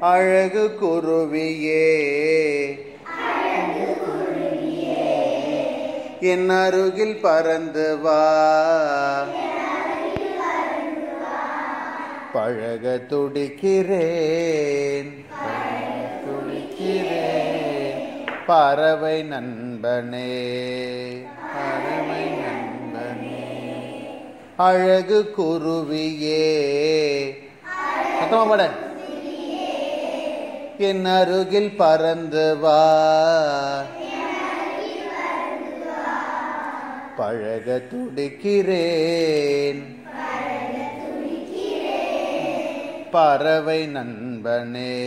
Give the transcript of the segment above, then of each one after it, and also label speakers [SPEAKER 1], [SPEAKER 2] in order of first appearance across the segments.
[SPEAKER 1] அழகு குருவியே. என் அருகில் பறந்து வா. பழக துடிக்கிறேன். துடிக்கிறேன் பறவை நண்பனே பறவை நண்பனே. அழகு குருவியே. சத்தமா பாட. என் அருகில் பறந்து வா பழக துடிக்கிறேன். பறவை நண்பனே.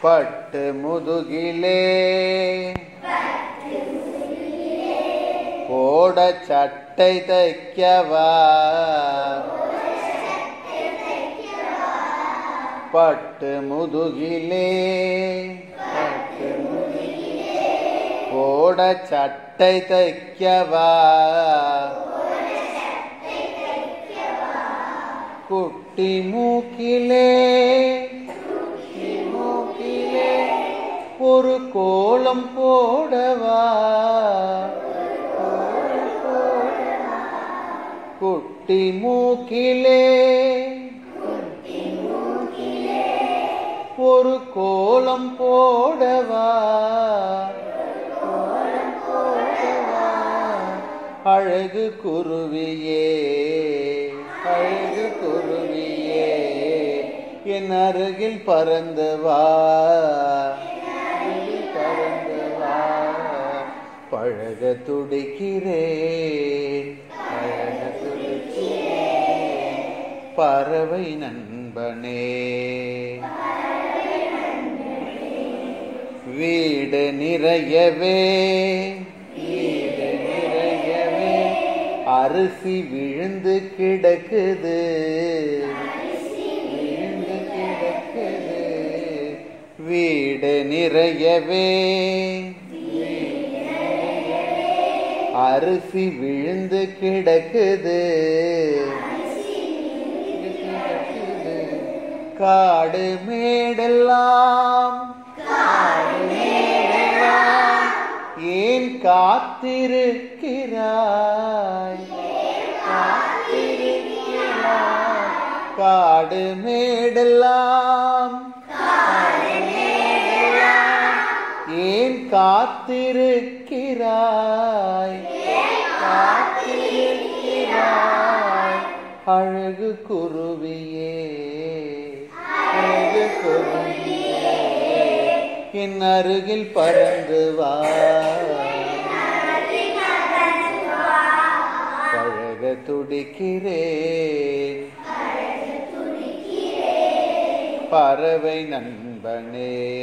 [SPEAKER 1] பட்டு முதுகிலே. போட சட்டை தைக்கவா? பட்டு முதுகிலே. போட சட்டை தைக்கவா. குட்டி மூக்கிலே. குட்டி மூக்கிலே ஒரு கோலம் போடவா. குட்டி மூக்கிலே. ஒரு கோலம் போடவா? அழகு குருவியே. அழகு குருவியே என் அருகில் பறந்து வா பழக துடிக்கிறேன் பழக துடிக்கிறேன். பறவை நண்பனே. வீடு நிறையவே. அரிசி விழுந்து கிடக்குது. விழுந்து கிடக்குது வீடு நிறையவே. அரிசி விழுந்து கிடக்குது. காடு மேடெல்லாம் ஏன் காத்திருக்கிறாய்? காடு மேடெல்லாம் ஏன் காத்திருக்கிறாய்? அழகு குருவியே அழகு குருவியே. என் அருகில் பறந்து வா. பழக துடிக்கிறேன். பறவை நண்பனே.